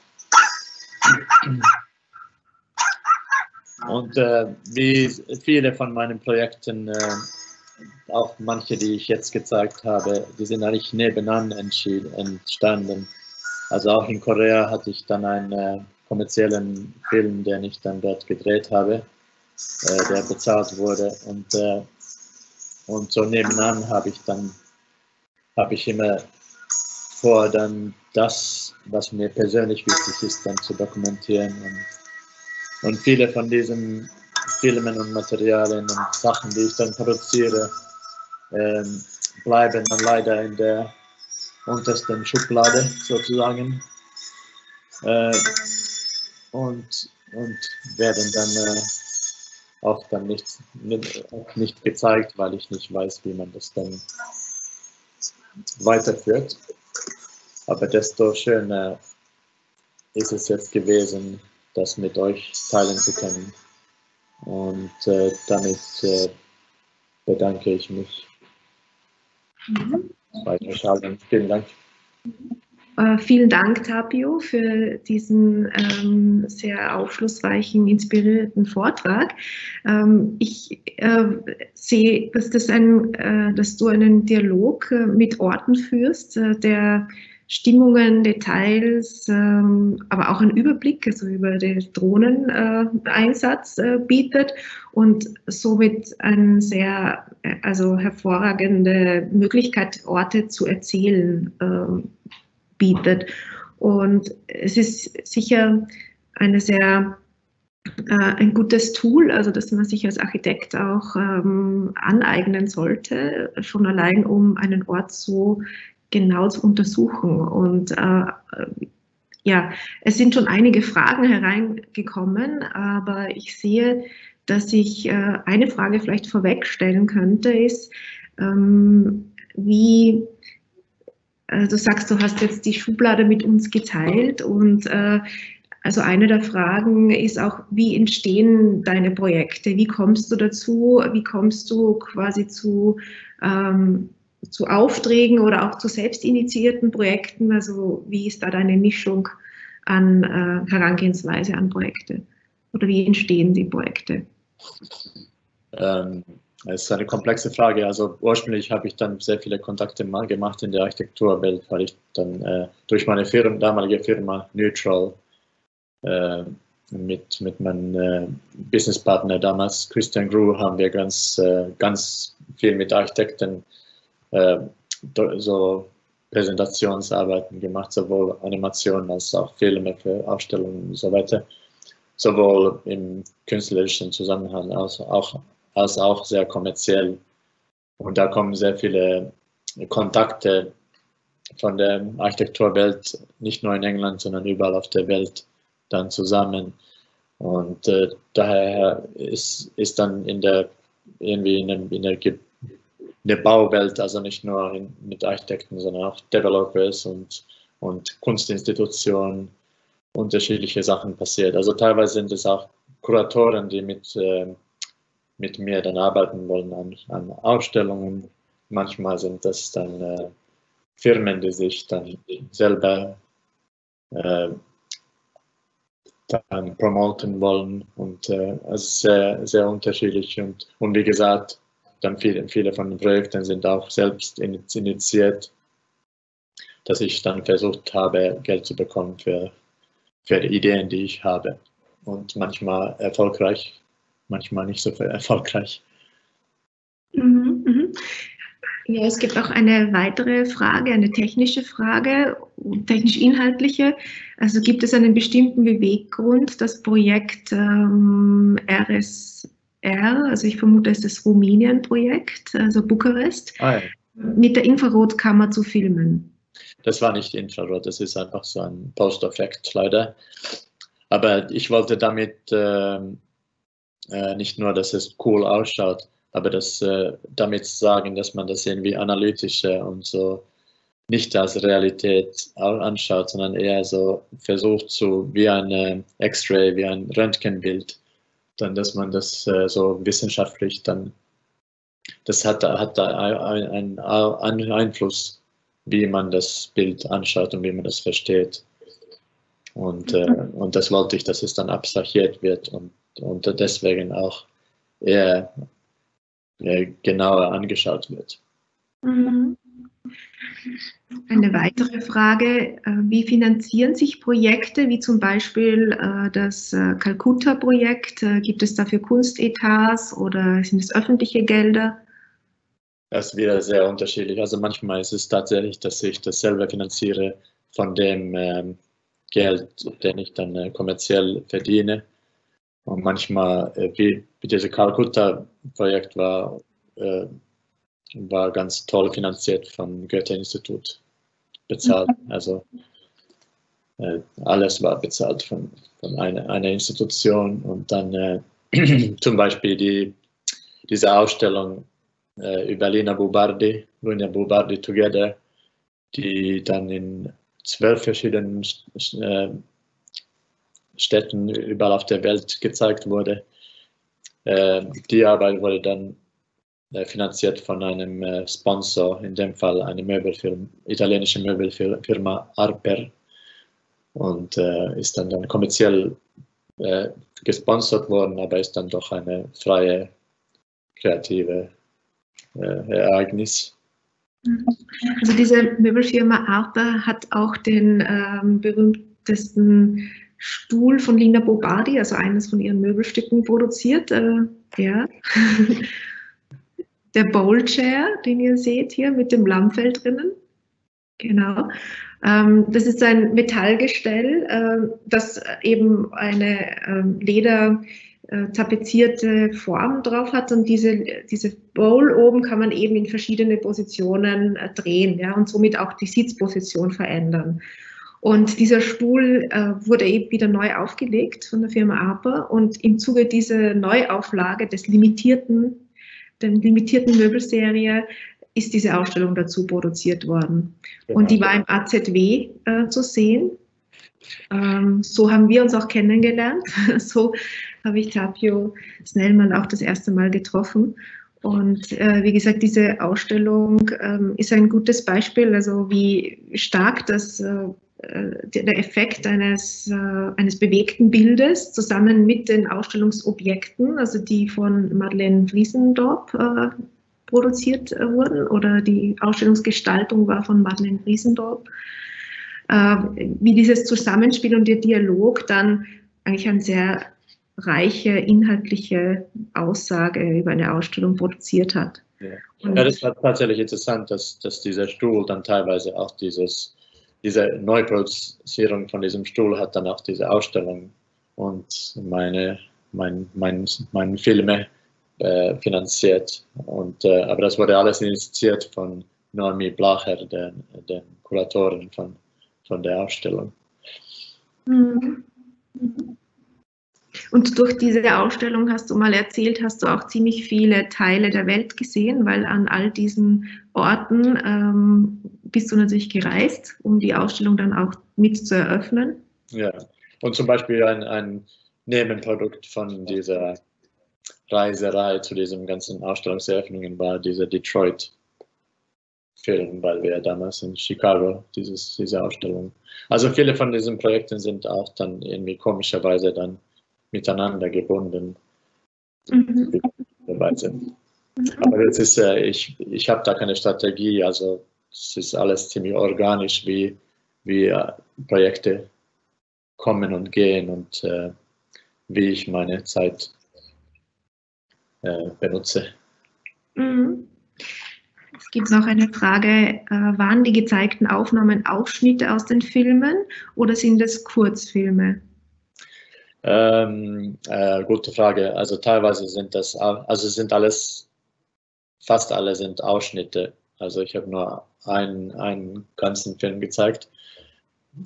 Und äh, wie viele von meinen Projekten äh, auch manche, die ich jetzt gezeigt habe, die sind eigentlich nebeneinander entstanden. Also auch in Korea hatte ich dann einen äh, kommerziellen Film, den ich dann dort gedreht habe, äh, der bezahlt wurde. Und, äh, und so nebenan habe ich dann, habe ich immer vor, dann das, was mir persönlich wichtig ist, dann zu dokumentieren. Und, und viele von diesen Filmen und Materialien und Sachen, die ich dann produziere, ähm, bleiben dann leider in der untersten Schublade sozusagen äh, und, und werden dann äh, auch dann nicht, nicht gezeigt, weil ich nicht weiß, wie man das dann weiterführt. Aber desto schöner ist es jetzt gewesen, das mit euch teilen zu können. Und äh, damit äh, bedanke ich mich. Mhm. Vielen Dank. Äh, vielen Dank, Tapio, für diesen ähm, sehr aufschlussreichen, inspirierenden Vortrag. Ähm, ich äh, sehe, dass, das ein, äh, dass du einen Dialog äh, mit Orten führst, äh, der Stimmungen, Details, ähm, aber auch einen Überblick, also über den Drohneneinsatz äh, bietet und somit eine sehr also hervorragende Möglichkeit, Orte zu erzählen bietet. Und es ist sicher eine sehr äh, ein gutes Tool, also dass man sich als Architekt auch ähm, aneignen sollte, schon allein um einen Ort so genau zu untersuchen. Und äh, ja, es sind schon einige Fragen hereingekommen, aber ich sehe, dass ich äh, eine Frage vielleicht vorwegstellen könnte, ist, ähm, wie äh, du sagst, du hast jetzt die Schublade mit uns geteilt und äh, also eine der Fragen ist auch, wie entstehen deine Projekte? Wie kommst du dazu? Wie kommst du quasi zu, ähm, zu Aufträgen oder auch zu selbstinitiierten Projekten? Also wie ist da deine Mischung an äh, Herangehensweise an Projekte? Oder wie entstehen die Projekte? Ähm, das ist eine komplexe Frage. Also ursprünglich habe ich dann sehr viele Kontakte mal gemacht in der Architekturwelt, weil ich dann äh, durch meine Firma, damalige Firma Neutral äh, mit, mit meinem äh, Businesspartner damals, Christian Grew, haben wir ganz, äh, ganz viel mit Architekten äh, so Präsentationsarbeiten gemacht, sowohl Animationen als auch Filme für Ausstellungen und so weiter, sowohl im künstlerischen Zusammenhang als auch als auch sehr kommerziell. Und da kommen sehr viele Kontakte von der Architekturwelt, nicht nur in England, sondern überall auf der Welt dann zusammen. Und äh, daher ist, ist dann in der, irgendwie in, der, in, der, der Bauwelt, also nicht nur in, mit Architekten, sondern auch Developers und, und Kunstinstitutionen unterschiedliche Sachen passiert. Also teilweise sind es auch Kuratoren, die mit äh, mit mir dann arbeiten wollen an, an Ausstellungen. Manchmal sind das dann äh, Firmen, die sich dann selber äh, dann promoten wollen und äh, also sehr, sehr unterschiedlich und, und wie gesagt, dann viele, viele von den Projekten sind auch selbst initiiert, dass ich dann versucht habe, Geld zu bekommen für, für die Ideen, die ich habe und manchmal erfolgreich manchmal nicht so <laughs> erfolgreich. Mhm, mhm. Ja, es gibt auch eine weitere Frage, eine technische Frage, technisch-inhaltliche. Also gibt es einen bestimmten Beweggrund, das Projekt ähm, RSR, also ich vermute, es ist das Rumänien-Projekt, also Bukarest, ah, ja. mit der Infrarotkammer zu filmen? Das war nicht Infrarot, das ist einfach so ein Post-Effekt leider. Aber ich wollte damit ähm, äh, nicht nur, dass es cool ausschaut, aber das äh, damit sagen, dass man das irgendwie analytischer und so nicht als Realität anschaut, sondern eher so versucht, so wie ein X-Ray, wie ein Röntgenbild, dann, dass man das äh, so wissenschaftlich dann, das hat, hat da einen ein Einfluss, wie man das Bild anschaut und wie man das versteht. Und, äh, und das wollte ich, dass es dann abstrahiert wird und und deswegen auch eher, eher genauer angeschaut wird. Mhm. Eine weitere Frage, äh, wie finanzieren sich Projekte, wie zum Beispiel äh, das äh, Kalkutta-Projekt? Gibt es dafür Kunstetats oder sind es öffentliche Gelder? Das ist wieder sehr unterschiedlich. Also manchmal ist es tatsächlich, dass ich das selber finanziere von dem ähm, Geld, den ich dann kommerziell verdiene. Und manchmal, wie, dieses Kalkutta-Projekt war, war ganz toll finanziert vom Goethe-Institut bezahlt. Mhm. Also äh, alles war bezahlt von, von einer, einer Institution. Und dann äh, <clears throat> zum Beispiel die, diese Ausstellung äh, über Lina Bubardi, Lina Bubardi Together, die dann in zwölf verschiedenen äh, Städten überall auf der Welt gezeigt wurde. Äh, die Arbeit wurde dann finanziert von einem äh, Sponsor, in dem Fall eine Möbelfirma, italienische Möbelfirma Arper und äh, ist dann, dann kommerziell äh, gesponsert worden, aber ist dann doch eine freie, kreative äh, Ereignis. Also diese Möbelfirma Arper hat auch den ähm, berühmtesten Stuhl von Lina Bobardi, also eines von ihren Möbelstücken produziert. Äh, ja. <laughs> Der Bowl Chair, den ihr seht hier mit dem Lammfell drinnen. Genau. Ähm, das ist ein Metallgestell, äh, das eben eine ähm, Leder äh, Form drauf hat und diese, diese Bowl oben kann man eben in verschiedene Positionen äh, drehen ja, und somit auch die Sitzposition verändern. Und dieser Stuhl äh, wurde eben wieder neu aufgelegt von der Firma Arper und im Zuge dieser Neuauflage des limitierten, der limitierten Möbelserie ist diese Ausstellung dazu produziert worden. Genau. Und die war im AZW äh, zu sehen. Ähm, so haben wir uns auch kennengelernt. <laughs> so habe ich Tapio Snellmann auch das erste Mal getroffen. Und äh, wie gesagt, diese Ausstellung ähm, ist ein gutes Beispiel, also wie stark das, äh, der Effekt eines, äh, eines bewegten Bildes zusammen mit den Ausstellungsobjekten, also die von Madeleine Wiesendorp äh, produziert äh, wurden oder die Ausstellungsgestaltung war von Madeleine Wiesendorp, äh, wie dieses Zusammenspiel und der Dialog dann eigentlich ein sehr reiche inhaltliche Aussage über eine Ausstellung produziert hat. Ja, ja das war tatsächlich interessant, dass, dass dieser Stuhl dann teilweise auch dieses, diese Neuproduzierung von diesem Stuhl hat dann auch diese Ausstellung und meine, mein, mein, meine Filme äh, finanziert. Und, äh, aber das wurde alles initiiert von Noemi Blacher, den, den Kuratorin von, von der Ausstellung. Mhm. Mhm. Und durch diese Ausstellung hast du mal erzählt, hast du auch ziemlich viele Teile der Welt gesehen, weil an all diesen Orten ähm, bist du natürlich gereist, um die Ausstellung dann auch mit zu eröffnen. Ja, und zum Beispiel ein, ein Nebenprodukt von dieser Reiserei zu diesen ganzen Ausstellungseröffnungen war dieser Detroit Film, weil wir damals in Chicago dieses, diese Ausstellung. Also viele von diesen Projekten sind auch dann irgendwie komischerweise dann miteinander gebunden. Mhm. Aber jetzt ist, äh, ich, ich habe da keine Strategie, also es ist alles ziemlich organisch, wie, wie äh, Projekte kommen und gehen und äh, wie ich meine Zeit äh, benutze. Mhm. Es gibt noch eine Frage, äh, waren die gezeigten Aufnahmen Ausschnitte aus den Filmen oder sind es Kurzfilme? Ähm, äh, gute Frage. Also teilweise sind das, also sind alles, fast alle sind Ausschnitte. Also ich habe nur einen, einen ganzen Film gezeigt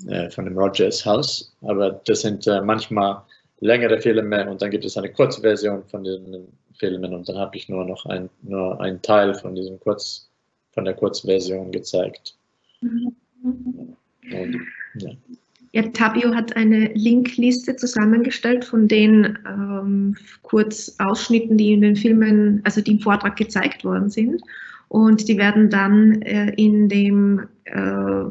äh, von dem Rogers Haus, aber das sind äh, manchmal längere Filme und dann gibt es eine Kurzversion von den Filmen und dann habe ich nur noch ein, nur einen Teil von diesem Kurz, von der Kurzversion gezeigt. Mhm. Und, ja. Ja, Tabio hat eine Linkliste zusammengestellt von den ähm, Kurzausschnitten, die in den Filmen, also die im Vortrag gezeigt worden sind. Und die werden dann äh, in dem äh,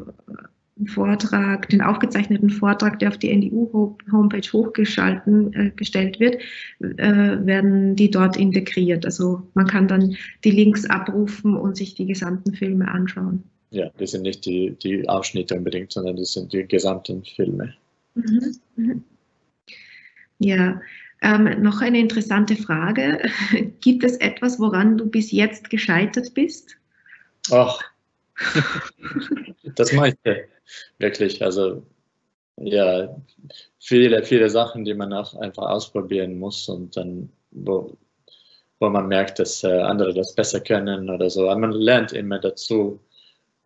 Vortrag, den aufgezeichneten Vortrag, der auf die NDU-Homepage hochgeschalten äh, gestellt wird, äh, werden die dort integriert. Also man kann dann die Links abrufen und sich die gesamten Filme anschauen. Ja, das sind nicht die, die Ausschnitte unbedingt, sondern das sind die gesamten Filme. Mhm. Mhm. Ja, ähm, noch eine interessante Frage. <laughs> Gibt es etwas, woran du bis jetzt gescheitert bist? Ach, das meiste, wirklich. Also, ja, viele, viele Sachen, die man auch einfach ausprobieren muss und dann, wo, wo man merkt, dass äh, andere das besser können oder so. Aber man lernt immer dazu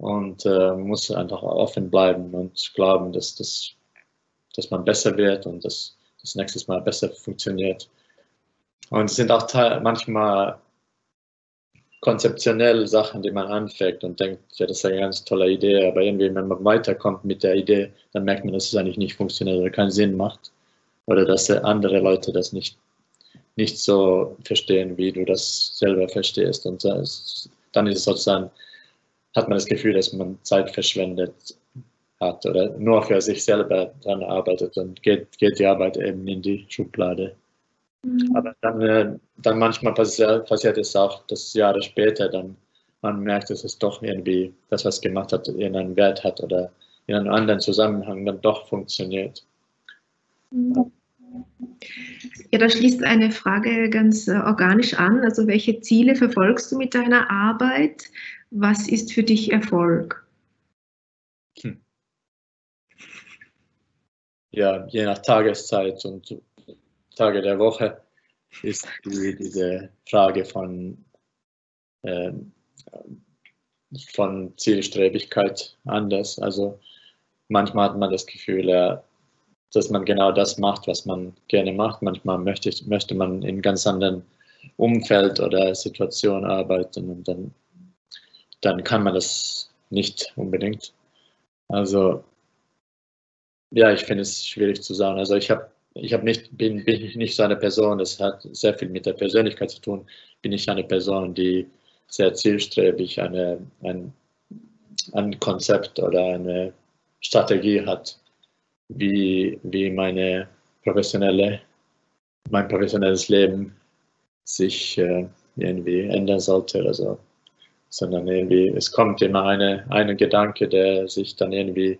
und äh, muss einfach offen bleiben und glauben, dass, das, dass man besser wird und dass das nächste Mal besser funktioniert. Und es sind auch manchmal konzeptionell Sachen, die man anfängt und denkt, ja, das ist eine ganz tolle Idee, aber irgendwie, wenn man weiterkommt mit der Idee, dann merkt man, dass es eigentlich nicht funktioniert oder keinen Sinn macht oder dass andere Leute das nicht nicht so verstehen, wie du das selber verstehst. Und dann ist es sozusagen, hat man das Gefühl, dass man Zeit verschwendet hat oder nur für sich selber dran arbeitet und geht, geht die Arbeit eben in die Schublade. Mhm. Aber dann, äh, dann manchmal passiert, passiert es auch, dass Jahre später dann man merkt, dass es doch irgendwie das, was gemacht hat, irgendeinen Wert hat oder in einem anderen Zusammenhang dann doch funktioniert. Mhm. Ja, da schließt eine Frage ganz äh, organisch an. Also welche Ziele verfolgst du mit deiner Arbeit? Was ist für dich Erfolg? Hm. Ja, je nach Tageszeit und Tage der Woche ist die, diese Frage von, äh, von Zielstrebigkeit anders. Also manchmal hat man das Gefühl, ja, dass man genau das macht, was man gerne macht. Manchmal möchte, möchte man in ganz anderen Umfeld oder Situation arbeiten und dann, dann kann man das nicht unbedingt. Also ja, ich finde es schwierig zu sagen. Also ich habe ich hab nicht, bin, bin nicht so eine Person, das hat sehr viel mit der Persönlichkeit zu tun, bin ich eine Person, die sehr zielstrebig eine, ein, ein Konzept oder eine Strategie hat wie, wie meine professionelle, mein professionelles Leben sich äh, irgendwie ändern sollte oder so. Sondern irgendwie, es kommt immer eine, eine Gedanke, der sich dann irgendwie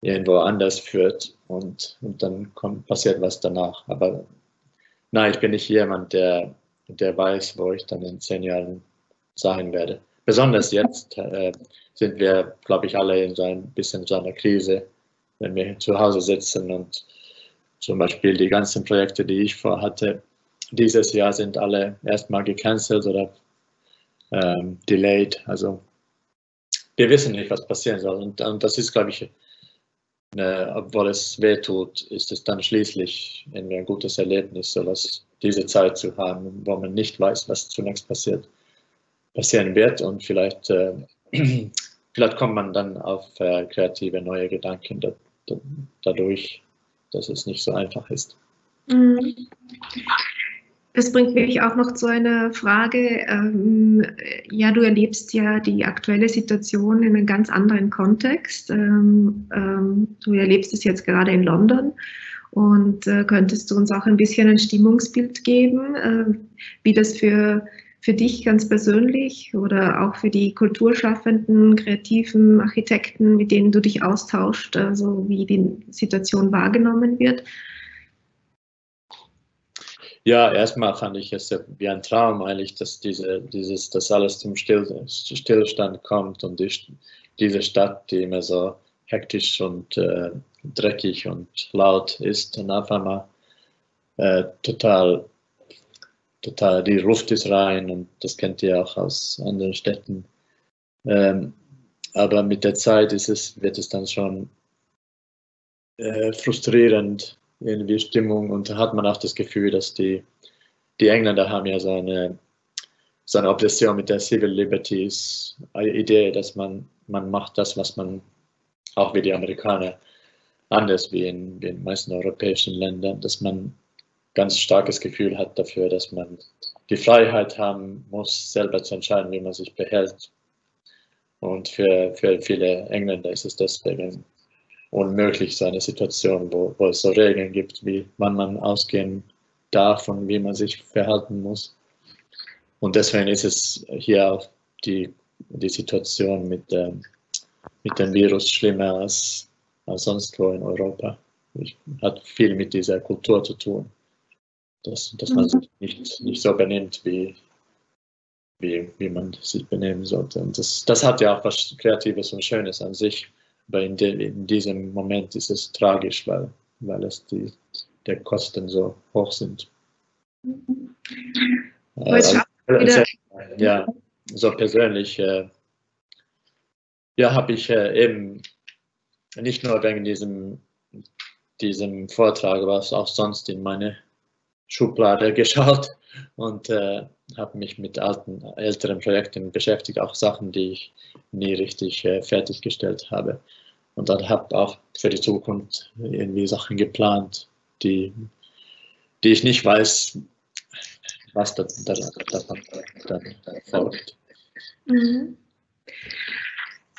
irgendwo anders führt und, und dann kommt, passiert was danach. Aber nein, ich bin nicht jemand, der, der weiß, wo ich dann in zehn Jahren sein werde. Besonders jetzt äh, sind wir, glaube ich, alle in so ein bisschen so einer Krise wenn wir zu Hause sitzen und zum Beispiel die ganzen Projekte, die ich vorhatte, dieses Jahr sind alle erstmal gecancelt oder ähm, delayed. Also wir wissen nicht, was passieren soll. Und, und das ist, glaube ich, äh, obwohl es weh tut, ist es dann schließlich ein gutes Erlebnis, sowas, diese Zeit zu haben, wo man nicht weiß, was zunächst passiert, passieren wird und vielleicht, äh, <clears throat> vielleicht kommt man dann auf äh, kreative neue Gedanken dadurch, dass es nicht so einfach ist. Mhm. Das bringt mich auch noch zu einer Frage. Ähm, ja, du erlebst ja die aktuelle Situation in einem ganz anderen Kontext. Ähm, ähm, du erlebst es jetzt gerade in London. Und äh, könntest du uns auch ein bisschen ein Stimmungsbild geben, wie das für für dich ganz persönlich oder auch für die Kulturschaffenden, kreativen Architekten, mit denen du dich austauschst, also wie die Situation wahrgenommen wird? Ja, erstmal fand ich es wie ein Traum eigentlich, dass diese, dieses, dass alles zum Still, Stillstand kommt und die, diese Stadt, die immer so hektisch und äh, dreckig und laut ist, dann auf einmal äh, total total, die Luft ist rein und das kennt ihr auch aus anderen Städten. Ähm, aber mit der Zeit ist es, wird es dann schon äh, frustrierend, irgendwie Stimmung und da hat man auch das Gefühl, dass die, die Engländer haben ja so eine, so eine Obsession mit der Civil Liberties Idee, dass man, man macht das, was man auch wie die Amerikaner anders wie in den meisten europäischen Ländern, dass man ganz starkes Gefühl hat dafür, dass man die Freiheit haben muss, selber zu entscheiden, wie man sich behält. Und für, für viele Engländer ist es deswegen unmöglich, so eine Situation, wo, wo es so Regeln gibt, wie wann man ausgehen darf und wie man sich verhalten muss. Und deswegen ist es hier auch die, die Situation mit, der, mit dem Virus schlimmer als, als sonst wo in Europa. Ich, hat viel mit dieser Kultur zu tun dass, dass man mhm. sich nicht, nicht so benimmt, wie, wie, wie man sich benehmen sollte. Und das, das hat ja auch was Kreatives und Schönes an sich, aber in, de, in diesem Moment ist es tragisch, weil, weil es die der Kosten so hoch sind. Also, also, ja, so persönlich äh, ja, habe ich äh, eben nicht nur wegen diesem, diesem Vortrag, aber auch sonst in meine Schublade geschaut und äh, habe mich mit alten, älteren Projekten beschäftigt, auch Sachen, die ich nie richtig äh, fertiggestellt habe. Und dann habe auch für die Zukunft irgendwie Sachen geplant, die, die ich nicht weiß, was da, da, da, da folgt. Mhm.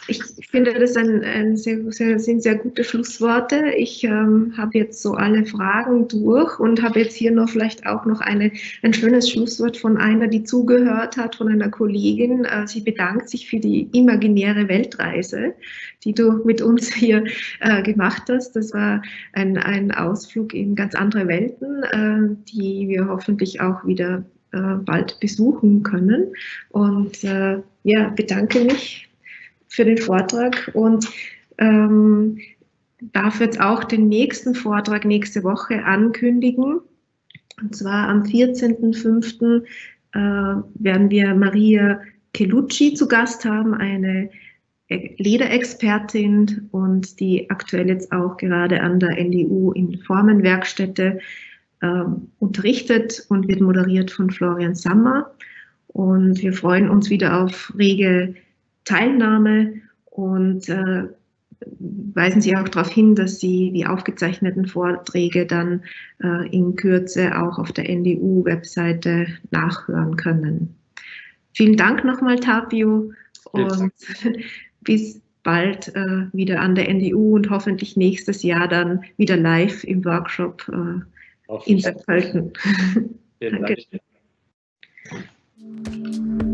Ich finde, das ein, ein sehr, sehr, sind sehr gute Schlussworte. Ich ähm, habe jetzt so alle Fragen durch und habe jetzt hier noch vielleicht auch noch eine, ein schönes Schlusswort von einer, die zugehört hat, von einer Kollegin. Äh, sie bedankt sich für die imaginäre Weltreise, die du mit uns hier äh, gemacht hast. Das war ein, ein Ausflug in ganz andere Welten, äh, die wir hoffentlich auch wieder äh, bald besuchen können. Und äh, ja, bedanke mich für den Vortrag und ähm, darf jetzt auch den nächsten Vortrag nächste Woche ankündigen. Und zwar am 14.05. Äh, werden wir Maria Kelucci zu Gast haben, eine Lederexpertin und die aktuell jetzt auch gerade an der NDU in Formenwerkstätte äh, unterrichtet und wird moderiert von Florian Sammer. Und wir freuen uns wieder auf rege Teilnahme und äh, weisen Sie auch darauf hin, dass Sie die aufgezeichneten Vorträge dann äh, in Kürze auch auf der NDU-Webseite nachhören können. Vielen Dank nochmal, Tapio, und <laughs> bis bald äh, wieder an der NDU und hoffentlich nächstes Jahr dann wieder live im Workshop äh, in St. Pölten. <laughs> Danke. Dank.